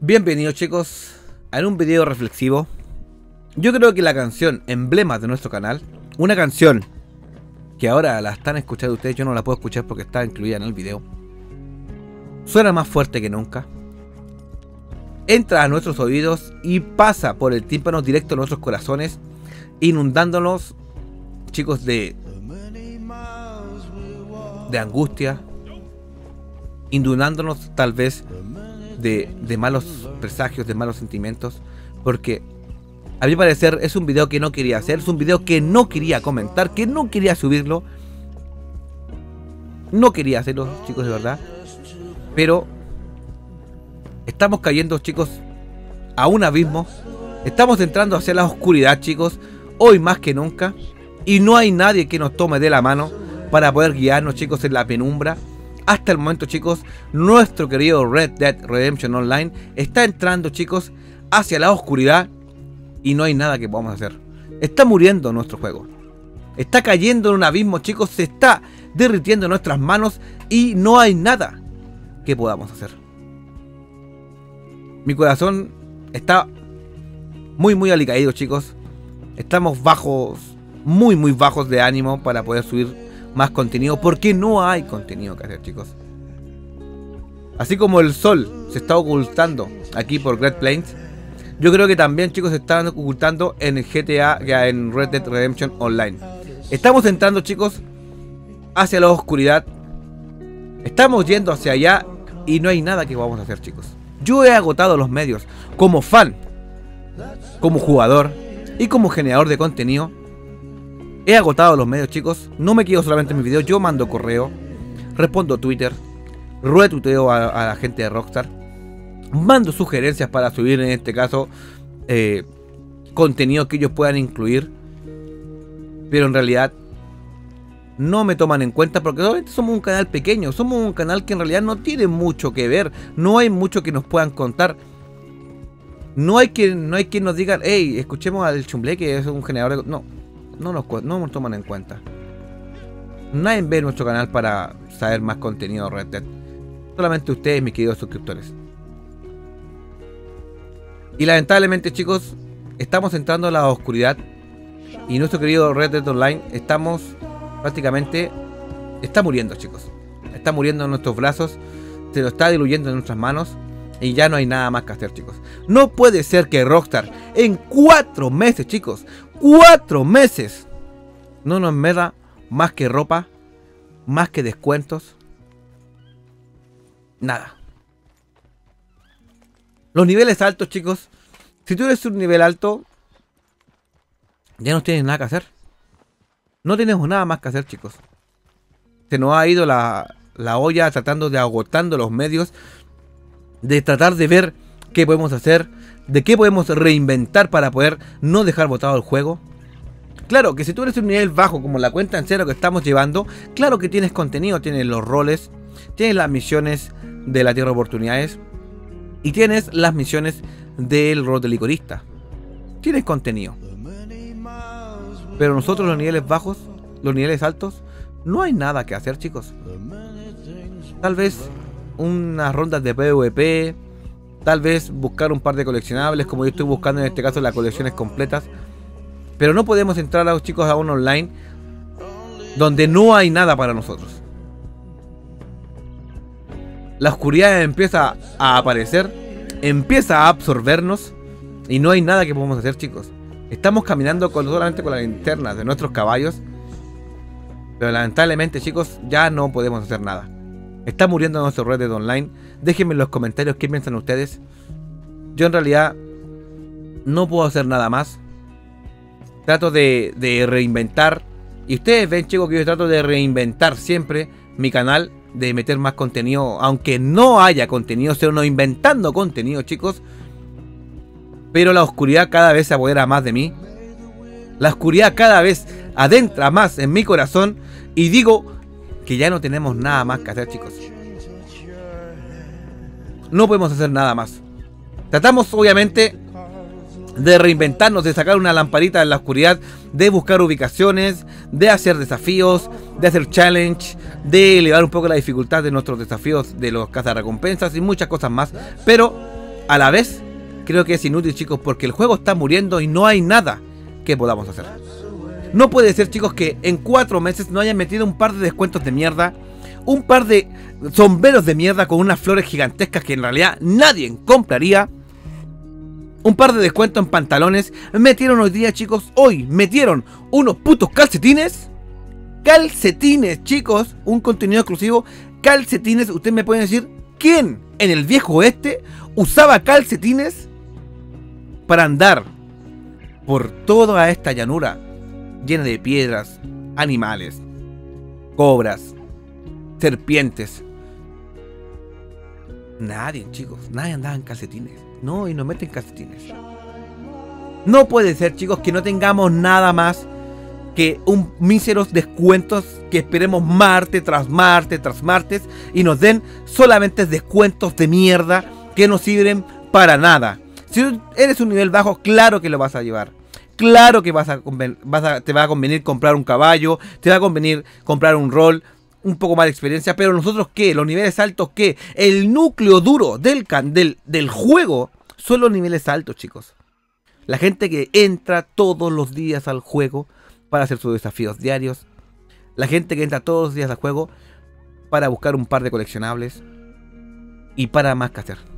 Bienvenidos chicos a un video reflexivo. Yo creo que la canción emblema de nuestro canal, una canción que ahora la están escuchando ustedes, yo no la puedo escuchar porque está incluida en el video, suena más fuerte que nunca. Entra a nuestros oídos y pasa por el tímpano directo a nuestros corazones, inundándonos, chicos, de, de angustia, inundándonos tal vez de, de malos presagios, de malos sentimientos, porque a mi parecer es un video que no quería hacer, es un video que no quería comentar, que no quería subirlo. No quería hacerlo, chicos, de verdad. Pero estamos cayendo, chicos, a un abismo. Estamos entrando hacia la oscuridad, chicos, hoy más que nunca. Y no hay nadie que nos tome de la mano para poder guiarnos, chicos, en la penumbra. Hasta el momento, chicos, nuestro querido Red Dead Redemption Online está entrando, chicos, hacia la oscuridad y no hay nada que podamos hacer. Está muriendo nuestro juego. Está cayendo en un abismo, chicos. Se está derritiendo en nuestras manos y no hay nada que podamos hacer. Mi corazón está muy, muy alicaído, chicos. Estamos bajos, muy, muy bajos de ánimo para poder subir más contenido porque no hay contenido que hacer, chicos. Así como el sol se está ocultando aquí por Great Plains, yo creo que también, chicos, se están ocultando en GTA, ya en Red Dead Redemption Online. Estamos entrando, chicos, hacia la oscuridad. Estamos yendo hacia allá y no hay nada que vamos a hacer, chicos. Yo he agotado los medios como fan, como jugador y como generador de contenido. He agotado los medios, chicos. No me quedo solamente en mis videos. Yo mando correo, respondo Twitter, retuteo a, a la gente de Rockstar mando sugerencias para subir en este caso eh, contenido que ellos puedan incluir. Pero en realidad no me toman en cuenta porque solamente somos un canal pequeño, somos un canal que en realidad no tiene mucho que ver, no hay mucho que nos puedan contar. No hay quien, no hay quien nos diga, hey, escuchemos al chumble que es un generador de... No, no nos, no nos toman en cuenta. Nadie ve nuestro canal para saber más contenido Red Dead. Solamente ustedes, mis queridos suscriptores. Y lamentablemente, chicos, estamos entrando a la oscuridad. Y nuestro querido Red Dead Online estamos prácticamente. Está muriendo, chicos. Está muriendo en nuestros brazos. Se lo está diluyendo en nuestras manos. Y ya no hay nada más que hacer, chicos. No puede ser que Rockstar en cuatro meses, chicos. Cuatro meses. No nos meda más que ropa. Más que descuentos. Nada. Los niveles altos, chicos. Si tú eres un nivel alto, ya no tienes nada que hacer. No tenemos nada más que hacer, chicos. Se nos ha ido la, la olla tratando de agotando los medios. De tratar de ver qué podemos hacer. De qué podemos reinventar para poder no dejar botado el juego. Claro que si tú eres un nivel bajo como la cuenta en cero que estamos llevando, claro que tienes contenido, tienes los roles, tienes las misiones de la Tierra de Oportunidades, y tienes las misiones del rol de licorista. Tienes contenido. Pero nosotros los niveles bajos, los niveles altos, no hay nada que hacer, chicos. Tal vez unas rondas de PvP, tal vez buscar un par de coleccionables, como yo estoy buscando en este caso las colecciones completas. Pero no podemos entrar a los chicos a un online donde no hay nada para nosotros la oscuridad empieza a aparecer, empieza a absorbernos y no hay nada que podamos hacer, chicos. Estamos caminando solamente con las linternas de nuestros caballos, pero lamentablemente, chicos, ya no podemos hacer nada. Está muriendo nuestro Red Dead Online. Déjenme en los comentarios qué piensan ustedes. Yo en realidad no puedo hacer nada más. Trato de, de reinventar. Y ustedes ven, chicos, que yo trato de reinventar siempre mi canal de meter más contenido, aunque no haya contenido, sino inventando contenido, chicos. Pero la oscuridad cada vez se apodera más de mí. La oscuridad cada vez adentra más en mi corazón. Y digo que ya no tenemos nada más que hacer, chicos. No podemos hacer nada más. Tratamos, obviamente, de reinventarnos, de sacar una lamparita en la oscuridad, de buscar ubicaciones, de hacer desafíos, de hacer challenge, de elevar un poco la dificultad de nuestros desafíos de los cazarrecompensas y muchas cosas más. Pero a la vez creo que es inútil chicos porque el juego está muriendo y no hay nada que podamos hacer. No puede ser chicos que en cuatro meses no hayan metido un par de descuentos de mierda, un par de sombreros de mierda con unas flores gigantescas que en realidad nadie compraría un par de descuentos en pantalones. Metieron hoy día, chicos, hoy metieron unos putos calcetines. Calcetines, chicos, un contenido exclusivo. Calcetines, usted me puede decir, ¿quién en el viejo oeste usaba calcetines para andar por toda esta llanura llena de piedras, animales, cobras, serpientes? Nadie, chicos, nadie andaba en calcetines. No, y nos meten calcetines. No puede ser, chicos, que no tengamos nada más que un míseros descuentos que esperemos martes tras martes tras martes y nos den solamente descuentos de mierda que no sirven para nada. Si eres un nivel bajo, claro que lo vas a llevar. Claro que vas a, te va a convenir comprar un caballo, te va a convenir comprar un rol, un poco más de experiencia, pero nosotros qué, los niveles altos qué, el núcleo duro del, del, del juego son los niveles altos, chicos. La gente que entra todos los días al juego para hacer sus desafíos diarios. La gente que entra todos los días al juego para buscar un par de coleccionables. Y para más que hacer.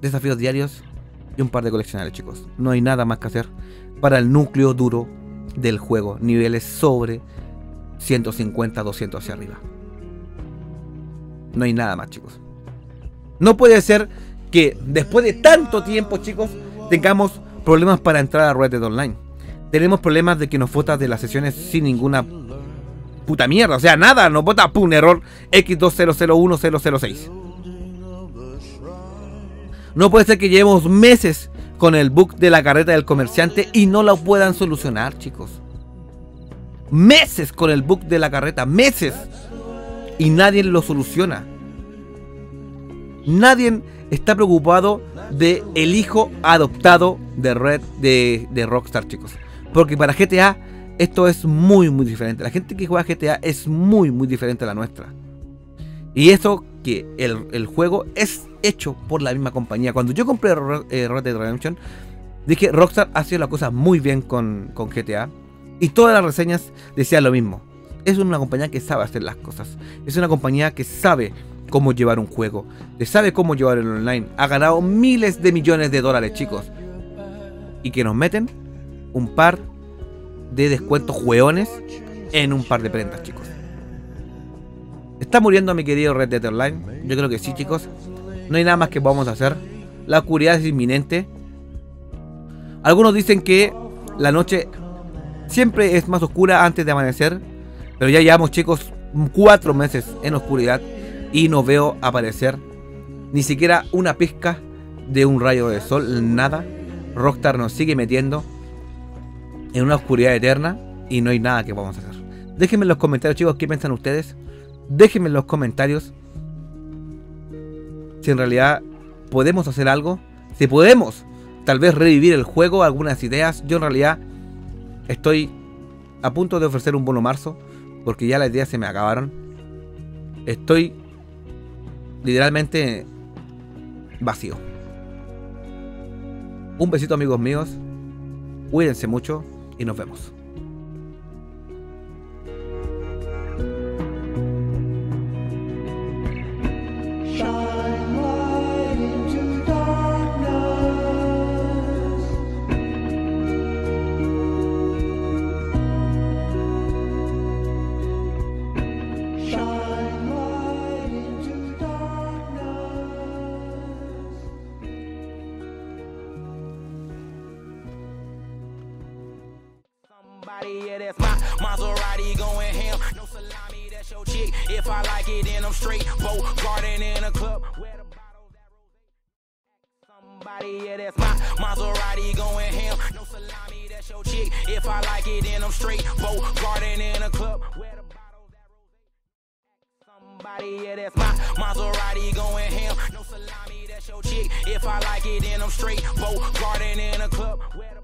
Desafíos diarios y un par de coleccionables, chicos. No hay nada más que hacer para el núcleo duro del juego. Niveles sobre 150, 200 hacia arriba. No hay nada más, chicos. No puede ser que después de tanto tiempo, chicos, tengamos problemas para entrar a Red Online. Tenemos problemas de que nos vota de las sesiones sin ninguna puta mierda. O sea, nada, nos vota un error X2001-006. No puede ser que llevemos meses con el bug de la carreta del comerciante y no lo puedan solucionar, chicos. Meses con el bug de la carreta, meses. Y nadie lo soluciona. Nadie está preocupado de el hijo adoptado de Red de, de, Rockstar, chicos. Porque para GTA esto es muy muy diferente. La gente que juega GTA es muy muy diferente a la nuestra. Y eso que el, juego es hecho por la misma compañía. Cuando yo compré eh, Red Dead Redemption, dije Rockstar ha sido la cosa muy bien con, con GTA. Y todas las reseñas decían lo mismo. Es una compañía que sabe hacer las cosas. Es una compañía que sabe cómo llevar un juego, le sabe cómo llevar el online. Ha ganado miles de millones de dólares, chicos. Y que nos meten un par de descuentos jueones en un par de prendas, chicos. ¿Está muriendo mi querido Red Dead Online? Yo creo que sí, chicos. No hay nada más que podamos hacer. La oscuridad es inminente. Algunos dicen que la noche siempre es más oscura antes de amanecer. Pero ya llevamos, chicos, cuatro meses en oscuridad y no veo aparecer ni siquiera una pizca de un rayo de sol, nada. Rockstar nos sigue metiendo en una oscuridad eterna y no hay nada que podamos hacer. Déjenme en los comentarios, chicos, qué piensan ustedes. Déjenme en los comentarios si en realidad podemos hacer algo. Si podemos tal vez revivir el juego, algunas ideas. Yo en realidad estoy a punto de ofrecer un bono marzo porque ya las ideas se me acabaron. Estoy literalmente vacío. Un besito amigos míos, cuídense mucho y nos vemos. body, yeah, that's my Maserati going ham. No salami, that's your chick. If I like it, then I'm straight. Bo garden in a club. Where the bottles that Somebody, yeah, that's my Maserati going ham. No salami, that's your chick. If I like it, then I'm straight. Bo garden in a club. Where the bottles that Somebody, yeah, that's my Maserati going ham. No salami, that's your chick. If I like it, then I'm straight. Bo garden in a club. Where the